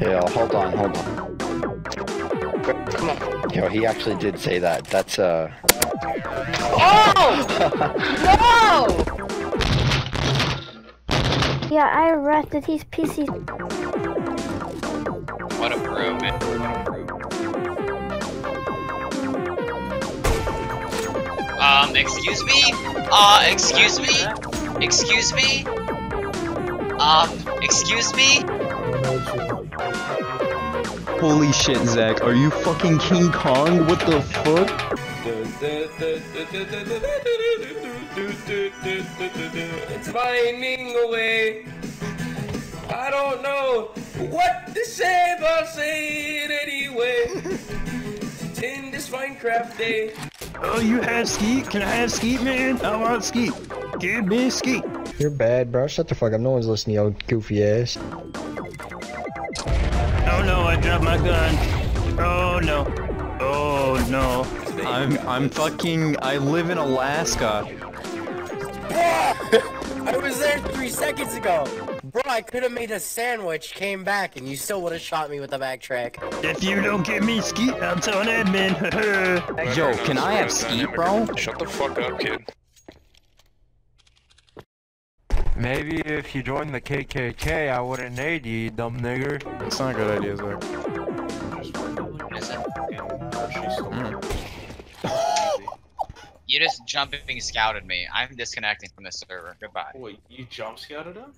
Yo, hold on, hold on. Come on. Yo, he actually did say that. That's uh. Oh! no! Yeah, I arrested his PC. What a bro, man. What a bro. Um, excuse me? Uh, excuse me? Excuse me? Um, excuse me? Holy shit, Zach, are you fucking King Kong? What the fuck? It's finding a way. I don't know what to say, but I'll say it anyway. In this Minecraft day. Oh, you have skeet? Can I have skeet, man? I want skeet. Give me skeet. You're bad, bro. Shut the fuck up. No one's listening to your goofy ass. No, I dropped my gun. Oh no. Oh no. I'm I'm fucking I live in Alaska. I was there three seconds ago. Bro, I could have made a sandwich, came back, and you still would have shot me with a backtrack. If you don't give me skeet, I'm telling admin. Yo, can I have skeet, bro? Shut the fuck up, kid. Maybe if you joined the KKK, I wouldn't need you, you dumb nigger. It's not a good idea, Zach. Is it? You just jumping scouted me. I'm disconnecting from this server. Goodbye. Wait, you jump scouted him?